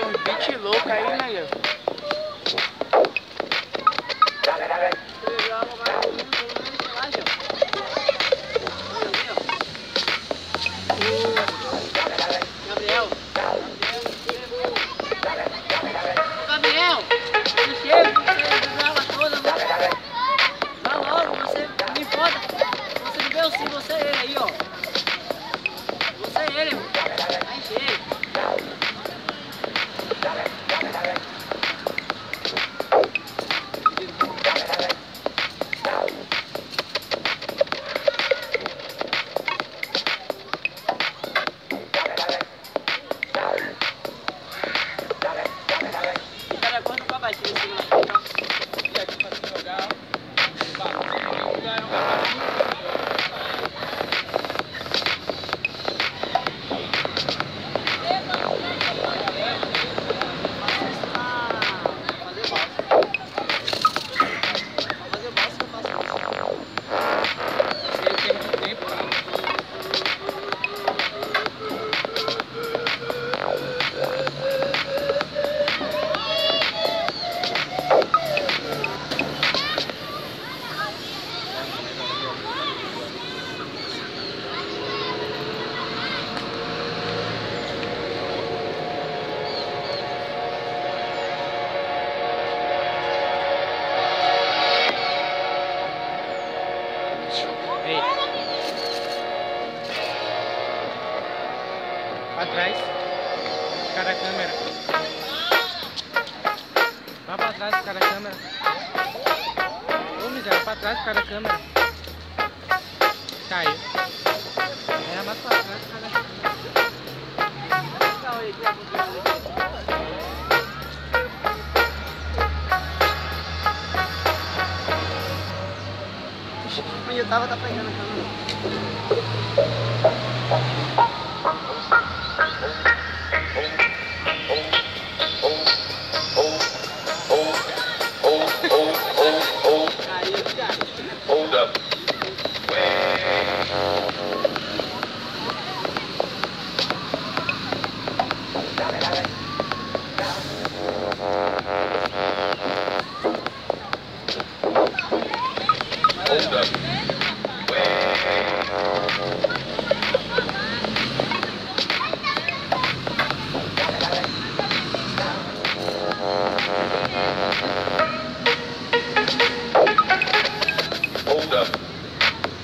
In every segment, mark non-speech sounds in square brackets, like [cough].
tem uns beat louco aí, né, Léo?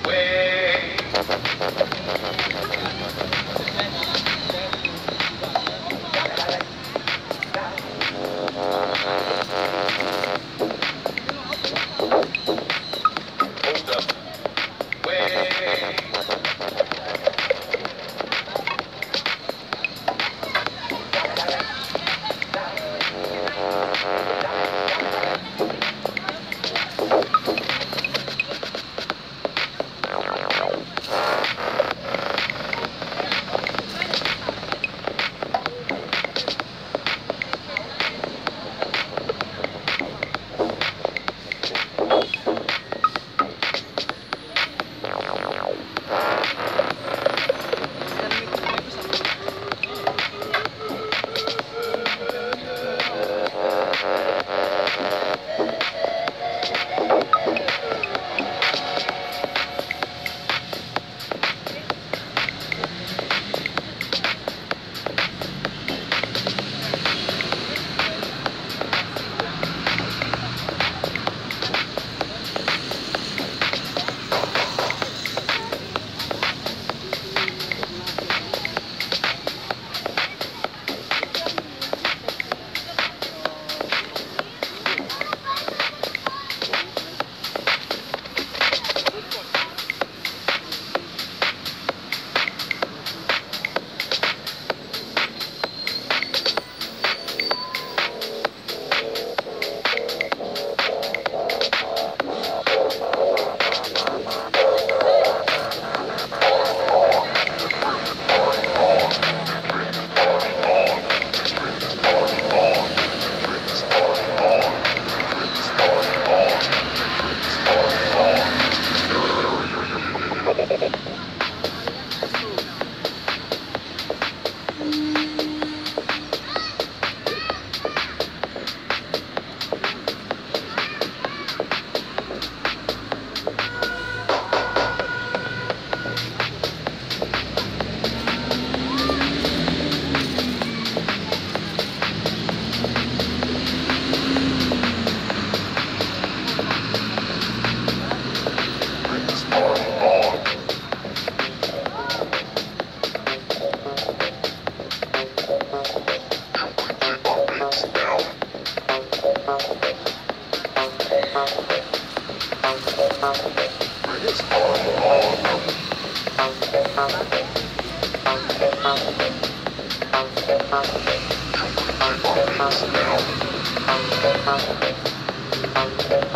Way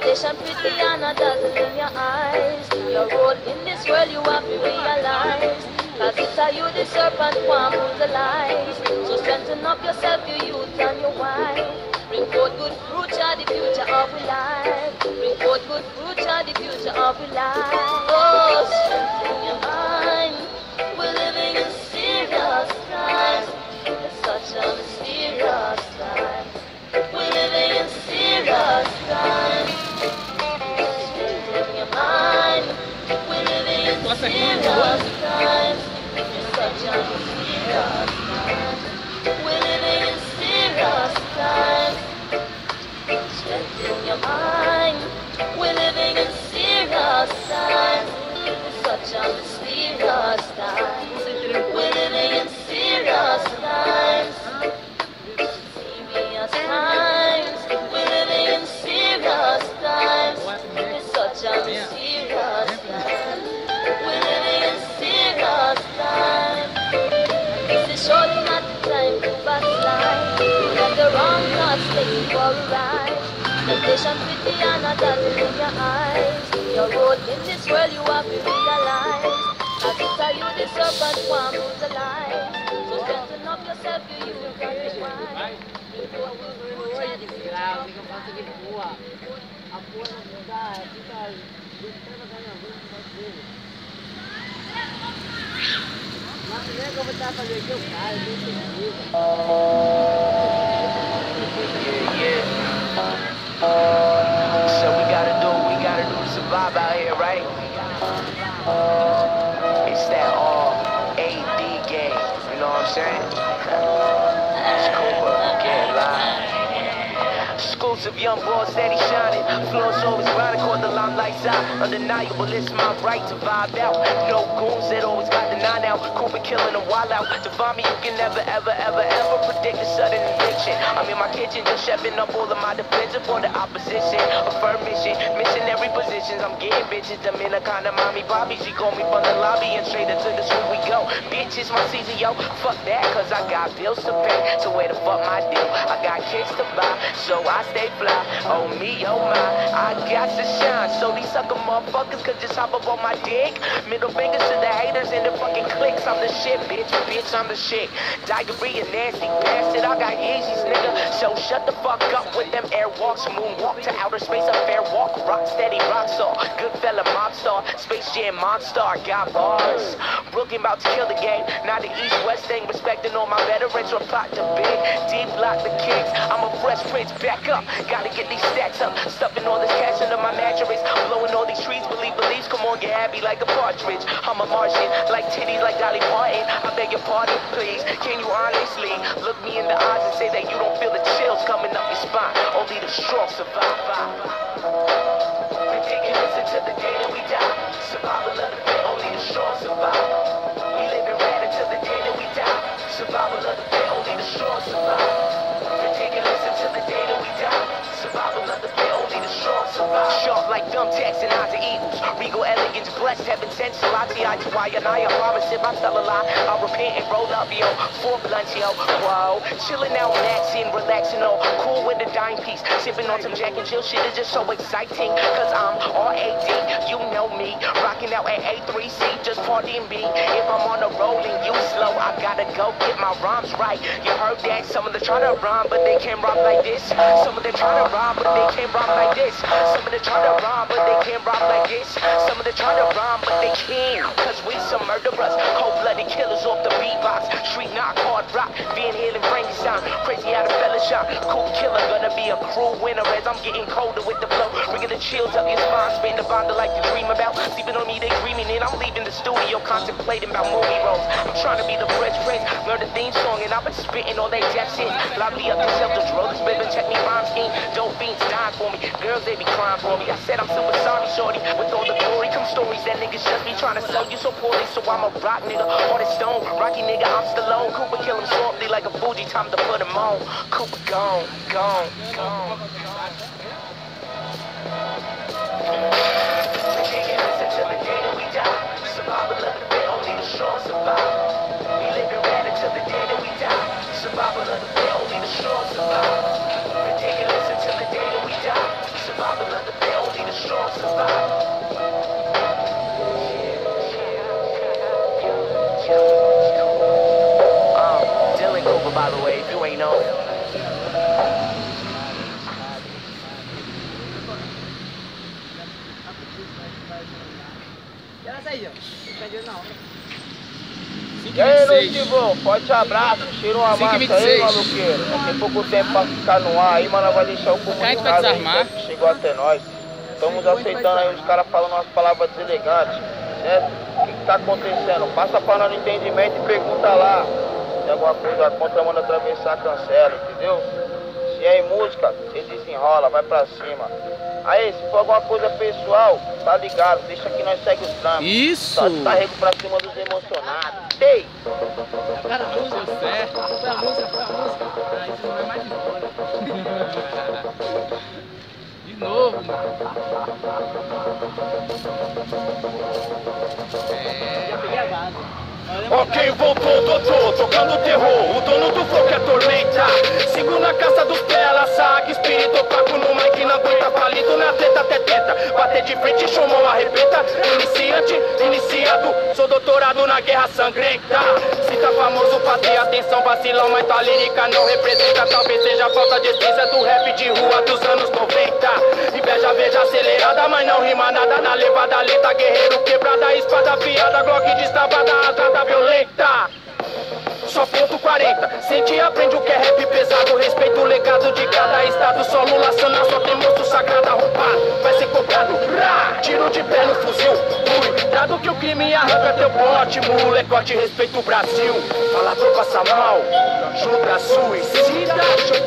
Competition Prettyana doesn't in your eyes. Your role in this world you have to realize. Cause it's how you the serpent one who the lies. So strengthen up yourself, your youth and your wife. Bring forth good fruit, are the future of your life. Bring forth good fruit, are the future of your life. Oh, Pretty and not dazzle in your eyes. Your role in this world you have to realize. As it's a you the serpent one who's alive. So strengthen up yourself, you eu caio, eu tenho So we gotta do what we gotta do to survive out here, right? It's that all AD game, you know what I'm saying? Exclusive young boy, steady shining. Floors always grinding, caught the limelights out. Undeniable, it's my right to vibe out. No goons that always got the nine out. Cooper killing them wild out. To me, you can never, ever, ever, ever predict a sudden eviction. I'm in my kitchen, just chefing up all of my defensive for the opposition. A firm mission, missionary positions. I'm getting bitches. The men are kind of mommy Bobby. She called me from the lobby and straight into the street we go. Bitches, my season, yo. Fuck that, cause I got bills to pay. So where the fuck my deal? I got kids to buy, so I stay fly. Oh me, oh my, I got to shine. So these sucker motherfuckers could just hop up on my dick. Middle fingers to the haters and the fucking clicks. I'm the shit, bitch, bitch, I'm the shit. Diarrhea nasty, bastard. I got Yeezys, nigga. So shut the fuck up with them airwalks. Moonwalk to outer space, a fair walk. Rock steady, rock star. Good fella, mob star. Space Jam monster, got bars. Brooklyn about to kill the game. Now the East West thing, respecting all my veterans. Plot to big, deep block the kicks. I'm a fresh prince, back up. Gotta get these stacks up. Stuffing all this cash under my mattress. Blowing all these trees, believe beliefs. Come on, get happy like a partridge. I'm a Martian, like titties, like Dolly Parton. I beg your pardon, please. Can you honestly look me in the eyes and say that you don't feel the chills coming up your spine? Only the strong survive. Ridiculous until the day that we die. Survival of the fit, only the strong survive. We live and red until the day that we die. Survival 아. Sharp like thumbtacks and eyes of eagles. Regal elegance, blessed heaven sent. Salati, I why and I promise if I tell a lie, I'll repent and roll up, yo. Four blunts, yo. Whoa. Chilling out, maxing, relaxing, oh. Cool with the dime piece. Sipping on some Jack and Jill shit is just so exciting. Cause I'm R.A.D. You know me. Rocking out at A3C, just partying B. If I'm on the roll and you slow, I gotta go get my rhymes right. You heard that? Some of them try to rhyme, but they can't rhyme like this. Some of them try to rhyme, but they can't rhyme like this. Some of them try to rhyme, but they can't rhyme like this. Some of them try to rhyme, but they can't. Cause we some murderers, cold-blooded killers off the beatbox. Street knock, hard rock, Van Halen, Frankenstein. Crazy the fella shot. Cool killer, gonna be a cruel winner as I'm getting colder with the flow. Bringing the chills up your spine, spin the bond like to dream about. Sleeping on me, they dreaming and I'm leaving the studio, contemplating about movie roles. I'm trying to be the Fresh Prince, learn the theme song, and I've been spitting all that death shit. Lobby up yourself, just roll this ribbon, check me rhyme scheme. Dope fiends dying for me, girls they be crying for me. I said I'm super sorry, shorty. With all the glory come stories that niggas just be trying to sell you so poorly. So I'm a rock nigga, hard as stone. Rocky nigga, I'm Stallone. Cooper kill him softly like a Fuji, time to put him on. Cooper gone, gone, gone. Ridiculous Não. E aí, 526. Lucivo, forte abraço, tira uma Cinco e massa aí, 26. maluqueiro. Tem pouco tempo pra ficar no ar aí, mas nós vai deixar o vai comunicado aí, desarmar. que chegou até nós. Estamos aceitando aí os caras falando umas palavras deselegantes, certo? O que, que tá acontecendo? Passa pra nós no entendimento e pergunta lá. Se tem alguma coisa contra, manda atravessar, cancela, entendeu? Se é em música, você desenrola, vai pra cima. Aí, se for alguma coisa pessoal, tá ligado, deixa que nós segue os trâmites. Isso! Só descarrego pra cima dos emocionados. Ei! Cara, a música. Deu certo. Foi a música, foi a música. Ah, isso não vai mais embora. [laughs] De novo, mano. Já peguei a base. Ok, voltou, doutor, tocando terror. O dono do fogo é tormenta. Segunda caça dos tela, saca, espírito opaco no mic, não aguenta. Falido na treta até tenta. Bater de frente, chumão, arrebenta. Iniciante, iniciado, sou doutorado na guerra sangrenta. Se tá famoso pra ter atenção, vacilão, mas tua lírica não representa. Talvez seja falta de essência do rap de rua dos anos 90. Inveja, veja acelerada, mas não rima nada na levada. Lenta, guerreiro quebrada, espada afiada, Glock destabada, atrata violenta. Só ponto 40, sente aprende o que é rap pesado. Respeita o legado de cada estado. Só Lula sana, só tem moço sagrado arrombado. Vai ser cobrado, tiro de pé no fuzil Cuidado que o crime arranca teu pote Molecote, respeita o Brasil. Fala tropa passa mal, julga suicida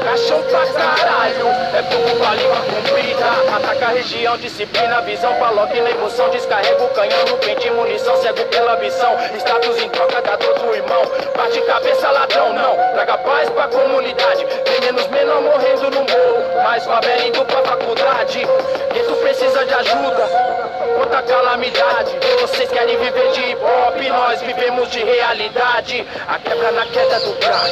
Caixão pra caralho, é pouco pra língua comprida Ataca a região, disciplina, visão Paloque na emoção, descarrega o canhão No pente, munição, cego pela visão Status em troca da dor do irmão. Bate cabeça ladrão, não. Traga paz pra comunidade. Tem menos menor morrendo no morro Mais favela indo pra faculdade. Gueto precisa de ajuda Conta calamidade Vocês querem viver de hip hop Nós vivemos de realidade. A quebra na queda do crack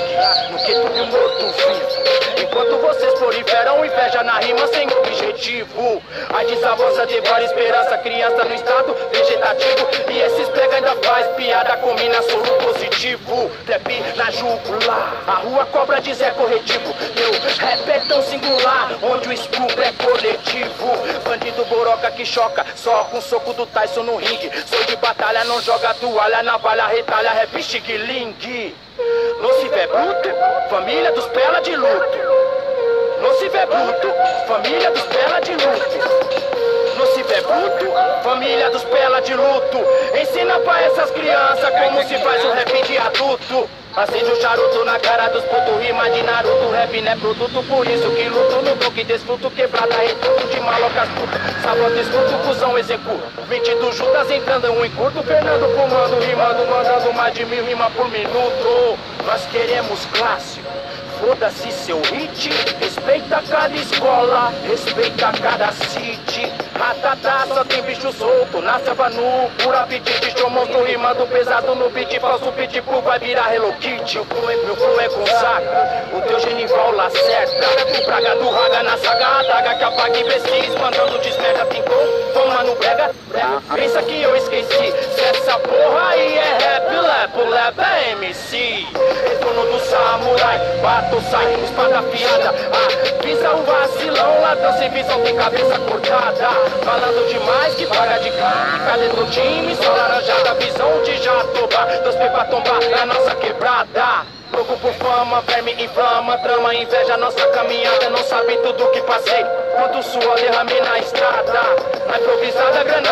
No de um morto vivo Enquanto vocês proliferam inveja na rima sem objetivo. A desavança devora esperança Criança no estado vegetativo. E esses pega ainda faz piada Combina soro positivo. Trap na jugular A rua cobra diz é corretivo. Meu rap é tão singular Onde o escudo é coletivo. Bandido boroca que choca Só com o soco do Tyson no ringue Sou de batalha, não joga toalha Navalha, retalha, rap xing-ling Não se vê bruto Família dos pela de luto. Não se vê bruto Família dos pela de luto. Não se vê bruto, família dos pela de luto. Ensina pra essas crianças como se faz o rap de adulto Acende o charuto na cara dos putos, rima de Naruto. Rap não é produto, por isso que luto no toque Desfruto quebrada, retudo de malocas puto Sabota, escuto, fusão, executo. 20 do Judas entrando um em curto Fernando fumando, rimando, mandando mais de mil rima por minuto. Nós queremos clássico. Foda-se seu hit, respeita cada escola, respeita cada city. Ratatá, só tem bicho solto, na selva nu, pura apetite. Show monstro rimando pesado no beat, falso pitbull vai virar Hello Kitty. O flow é, meu flow é consagra, o teu genival lacerta. Praga do raga na saga, adaga que apaga e precisa. Mandando desmerda, pintou, fama no brega. Pensa que eu esqueci, se essa porra aí é rap, lepo, leva é MC. Retorno do samurai, bato, sai, espada afiada. Avisa o vacilão, ladrão sem visão, tem cabeça cortada. Falando demais que paga de cara. Cadê teu time? Só laranjada, visão de jatoba. Dois pés pra tombar na nossa quebrada. Louco por fama, verme inflama, trama, inveja nossa caminhada. Não sabe tudo que passei, quanto suor derramei na estrada. Na improvisada, granada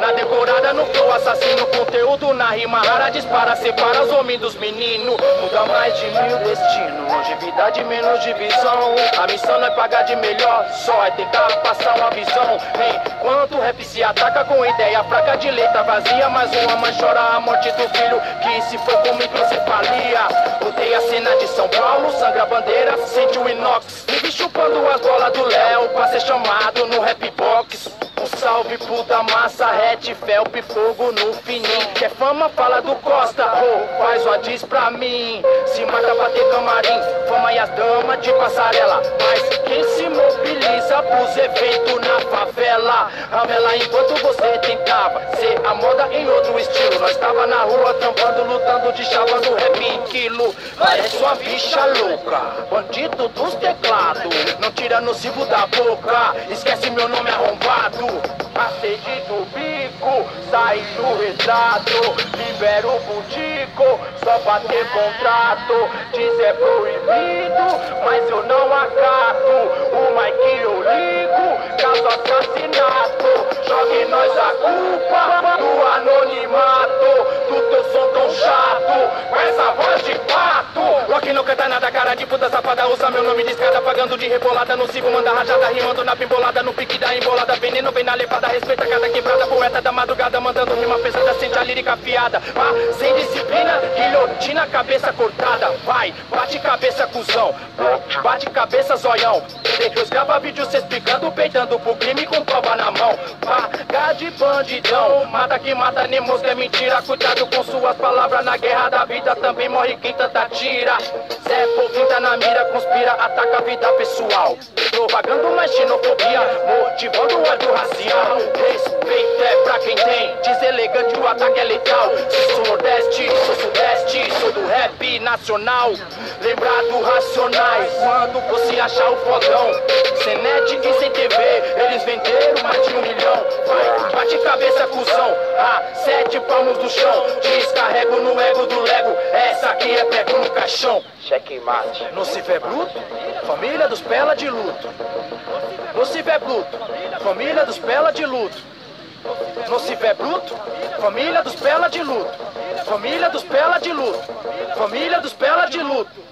Na decorada, no flow assassino. Conteúdo na rima rara, dispara, separa os homens dos meninos. Muda mais de mil destino, longevidade menos divisão. A missão não é pagar de melhor, só é tentar passar uma visão. Enquanto o rap se ataca com ideia fraca de letra vazia, mas uma mãe chora a morte do filho que se for com microcefalia. Odeia a cena de São Paulo, sangra a bandeira, sente o inox. Vive chupando as bolas do Léo pra ser chamado no rap box. Um salve puta massa, ret, felp, fogo no fininho. Quer fama, fala do Costa, oh, faz uma diz pra mim. Se mata pra ter camarim, fama e as damas de passarela. Mas quem se mobiliza pros eventos na favela? Ramela enquanto você tentava ser a moda em outro estilo. Nós tava na rua trampando, lutando de chava no rap em quilo. Parece uma bicha louca, bandido dos teclados. Não tira nocivo da boca, esquece meu nome arrombado banco, atendido sai do retrato. Libera o butico, só pra ter contrato. Diz é proibido, mas eu não acato. O Mike eu ligo, caso assassinato. Jogue nós a culpa do anonimato. Do teu som tão chato, com essa voz de pato. Rock não canta nada, cara de puta safada. Usa meu nome de escada, pagando de rebolada. No cibo, manda rajada, rimando na pimbolada. No pique da embolada, veneno vem na levada. Respeita cada quebrada, poeta da madrugada. Mandando rima pesada, sente a lírica afiada. Ah, sem disciplina, guilhotina, cabeça cortada. Vai, bate cabeça, cuzão. Bate cabeça, zoião. Deus grava vídeo cê explicando, De bandidão, mata que mata, nem mosca é mentira. Cuidado com suas palavras na guerra da vida, também morre quem tanta tira. Zé Povinho tá na mira, conspira, ataca a vida pessoal. Propagando uma xenofobia, motivando o ódio racial. Respeito é pra quem tem, deselegante o ataque é letal. Sou nordeste, sou sudeste, sou do rap nacional. Lembrar do Racionais, quando você achar o fodão. Sem net e sem TV, eles venderam mais de um milhão. Vai, bate cabeça, cuzão. Ah, sete palmos do chão. Descarrego no ego do Lego. Essa aqui é prego no caixão. Checkmate. Nocivo é bruto, família dos pela de luto. Nocivo é bruto, família dos pela de luto. Nocivo é bruto, família dos pela de luto. Família dos pela de luto. Família dos pela de luto.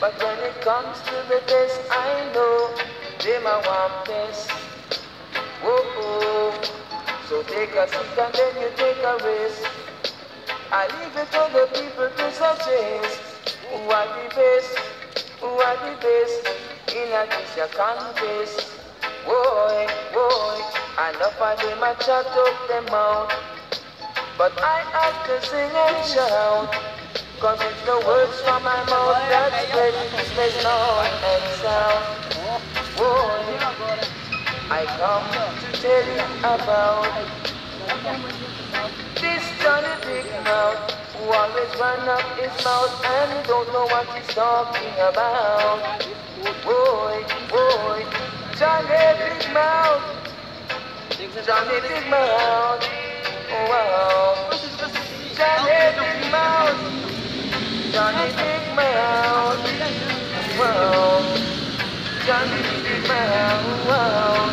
But when it comes to the test, I know them a want best. Whoa, so take a seat and then you take a rest. I leave it to the people to suggest who are the best, who are the best in a this your contest. Boy, boy, enough of them a chat up them out. But I have to sing and shout. Cause it's the words from my mouth that spread this noise and sound. Boy, I come to tell you about this Johnny Big Mouth who always run up his mouth and don't know what he's talking about. Boy, boy, Johnny Big Mouth, Johnny Big Mouth, oh, wow. Johnny Big Mouth, Johnny Big Mouth, wow. Johnny Big Mouth, wow.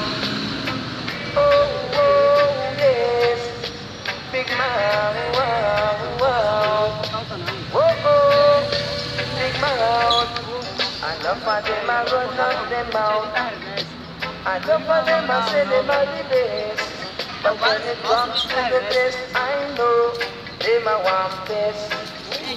Oh, oh, yes. Big mouth, wow, wow. Whoa, oh, big mouth. Enough of them a run up them out. Enough of them a say them are the best. But when it comes to the test, I know them a want best.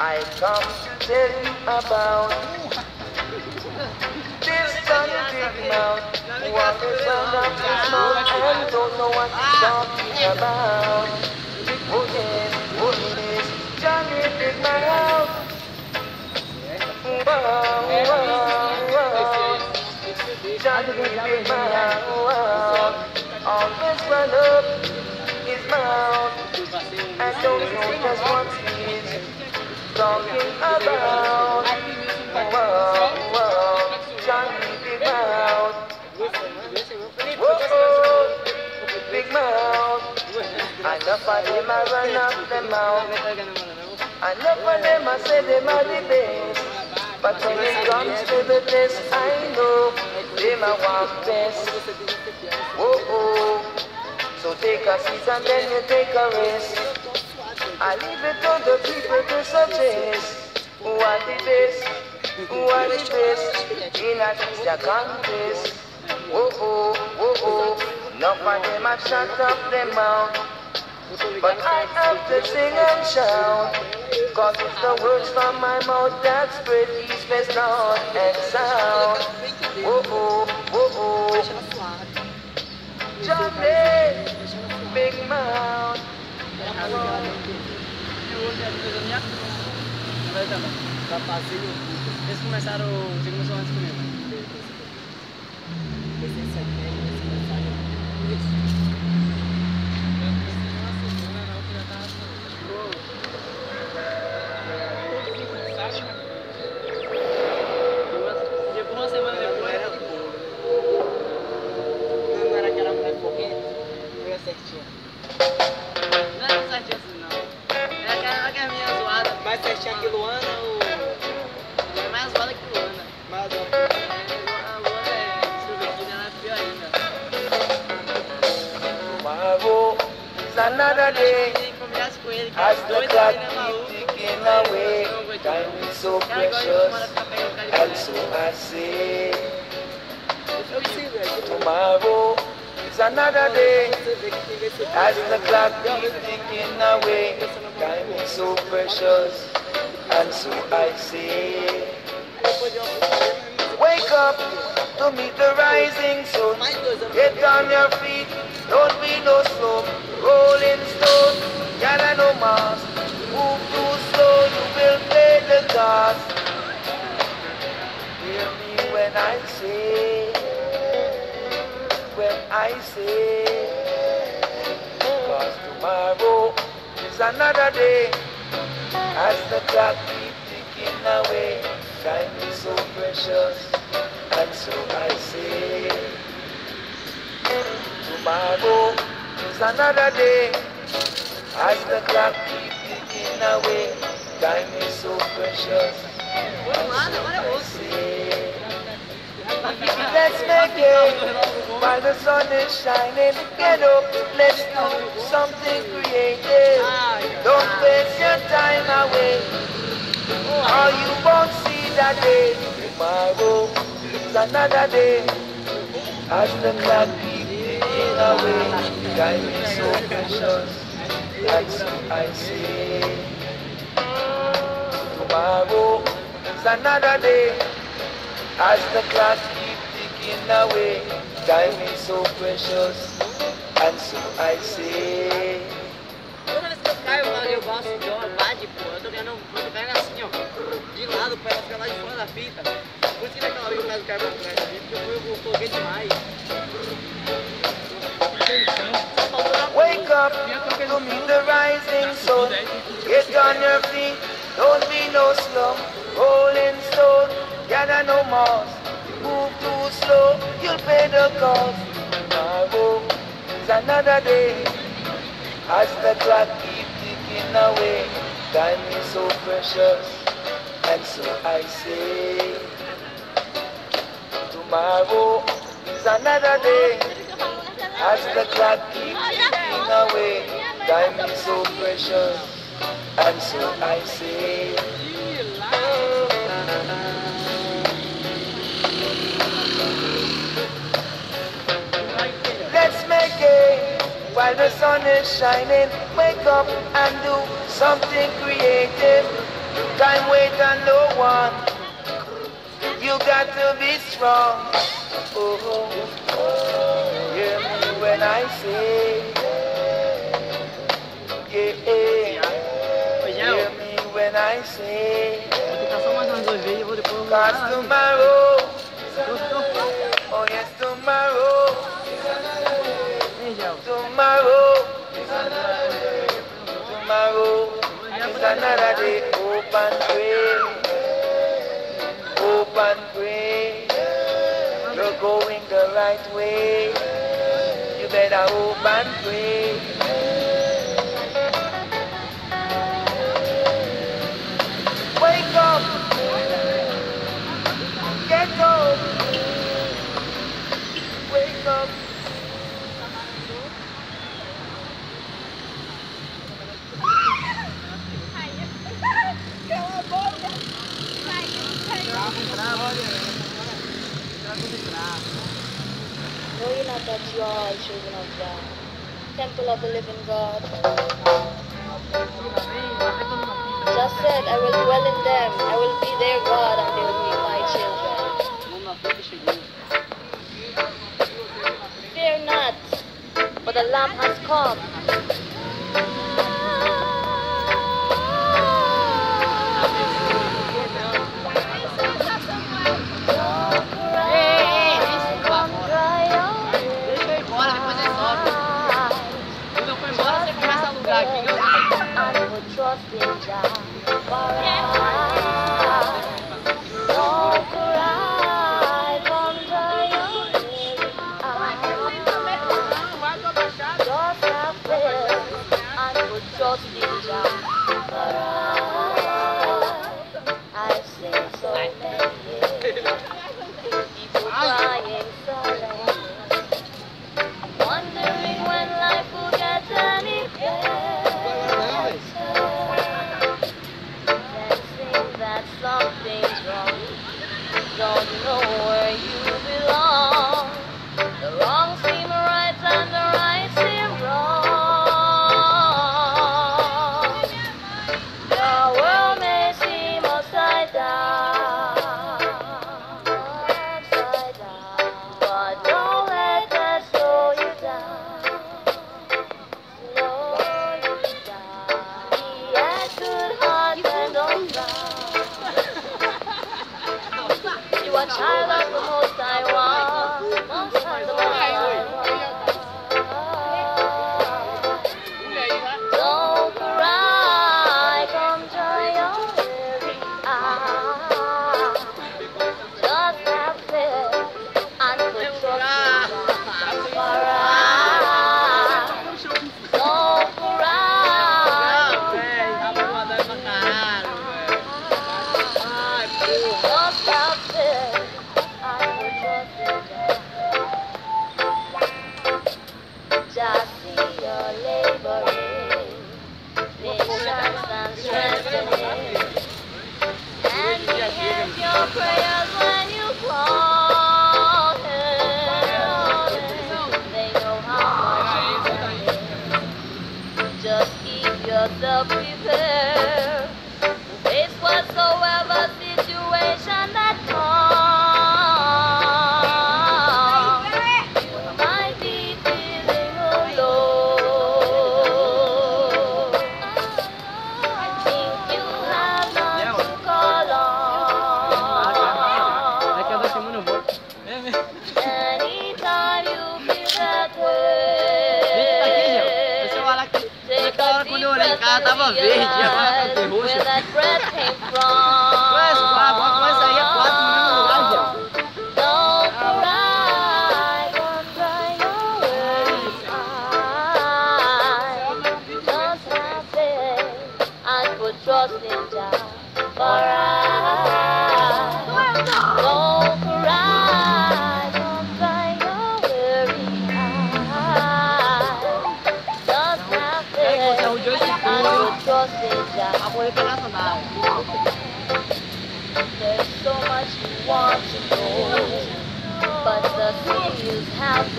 I come to tell you about this Big Mouth who always run up his mouth and don't know what he's talking about. Oh yes, oh yes, Johnny Big Mouth. Wow, wow, wow. Johnny Big Mouth. Always run up his mouth and don't know just what he's talking about. Wow, wow, Johnny Big Mouth. Whoa, Big Mouth. Enough of them a run up them mouth. Enough of them a say them are the best. But when it comes to the test, I know them a want best. Whoa, oh. So take a seat and then you take a rest. I leave it to the people to suggest who are the best, who are the best in a this contest. Whoa, oh, whoa, oh. oh. Enough of them a shut up them mouth. But I have to sing and shout. Cause it's the words from my mouth that spread east, west, north, and south. Whoa, oh, whoa, oh. Johnny, big mouth. dunia Bagaimana? Bapak sih Terus komeçaram os irmãos antes comigo Depois eu saquei, depois eu saquei Isso é. Mais festinha que Luana o É mais zoada que Luana. Mais zoada. É, a Luana é sorvetina, ela é pior ainda. Tomorrow is another day, as é né, the que é doido, away. Time is so precious, and so I say, tomorrow is another day. As the clock is ticking away, time is so precious, and so I say, wake up to meet the rising sun. Get on your feet, don't be no slow. Rolling stone, gather no mass. Move too slow, you will pay the cost. Hear me when I say, when I say, cause tomorrow is another day. As the clock keep ticking away, time is so precious, and so I say. Tomorrow is another day. As the clock keep ticking away, time is so precious. Agora é I say, Let's make it while the sun is shining. Get up, let's do something creative. That day. Tomorrow is another day. As the clock keeps ticking away, time is so precious. And so I say, tomorrow is another day. As the clock keep ticking away, time is so precious. And so I say, Toda vez que eu caio, eu eu da fita. Por isso que naquela wake up to meet the rising sun. Get on your feet, don't be no slum. Rolling stone, gather no moss. Move too slow, you'll pay the cost. Tomorrow is another day. As the clock keeps ticking away, time is so precious. And so I say, tomorrow is another day. As the clock keeps ticking away, time is so precious. And so I say, let's make it while the sun is shining. Wake up and do something creative. Time wait on no one. You got to be strong. Oh, hear me when I say, yeah. Hear me when I say, Vou tentar só mais umas duas vezes vou depois eu vou cause tomorrow, oh yes, tomorrow, tomorrow, tomorrow is another day. Hope and pray, hope and pray. You're going the right way. You better hope and pray. Know ye not that you are all children of God, temple of the living God. Just said, I will dwell in them, I will be their God, and they will be my children. Fear not, for the Lamb has come.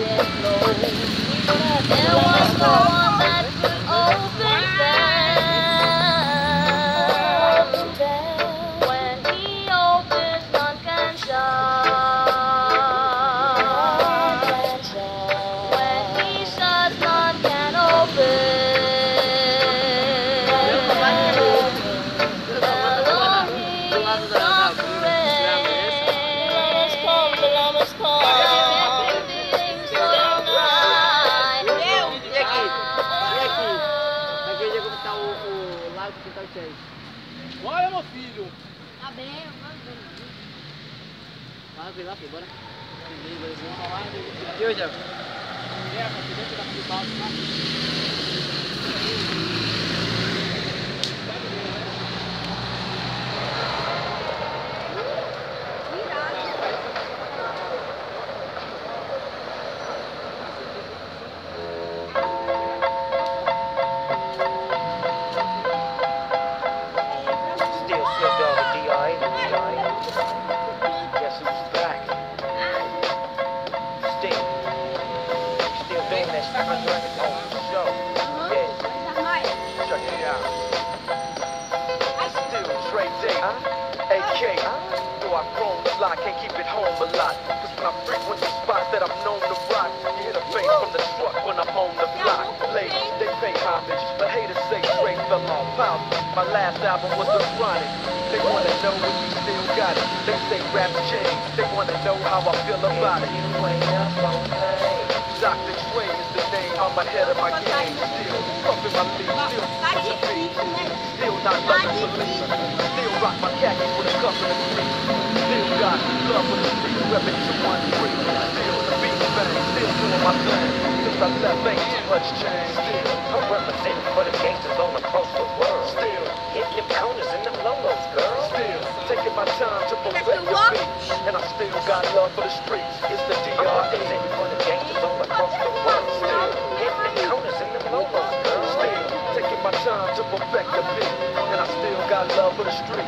There was no Медведев.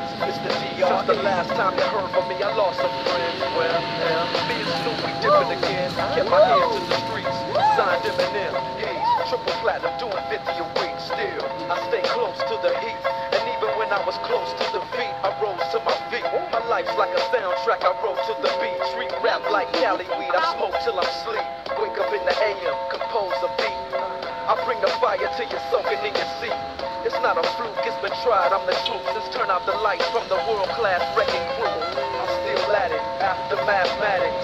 Mr. G. Since the last time you heard from me, I lost some friends. Well, now, me and Snoop, we dipping again. Kept my hands in the streets, signed Eminem. Gaze, triple platinum, doing 50 a week still. I stay close to the heat, and even when I was close to the feet, I rose to my feet. My life's like a soundtrack, I wrote to the beat. Treat rap like Cali weed, I smoke till I'm sleep. Wake up in the AM, compose a beat. I bring the fire till you're soaking in your seat not a fluke, it's been tried, I'm the truth. Since turn off the lights from the world-class wrecking crew. I'm still at it, after mathematics.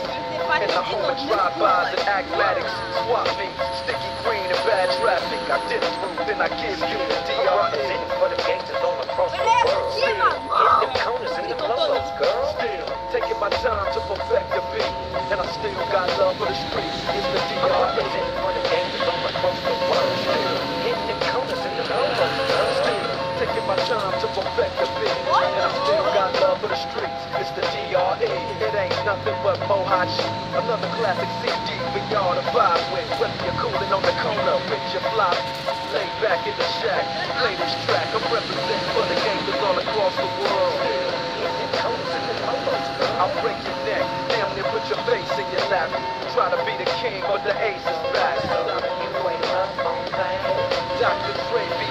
In the home of drive-bys and acmatics. Swap me, sticky green and bad traffic. I did through, then I give you the DRE. For the gangsters all across the world. Get them corners in the clothes, girl. Still, taking my time to perfect the beat. And I still got love for the streets. It's the DRE. For the gangsters all across the world. Still, time to perfect the beat, and I still got love for the streets. It's the DRE. It ain't nothing but mohawk shit. Another classic CD for y'all to vibe with. Whether you're cooling on the corner, with your fly, lay back in the shack, play this track. I'm representing for the gangsters all across the world. I'll break your neck, damn near put your face in your lap. Try to be the king, but the ace is back. You. Dr. Dre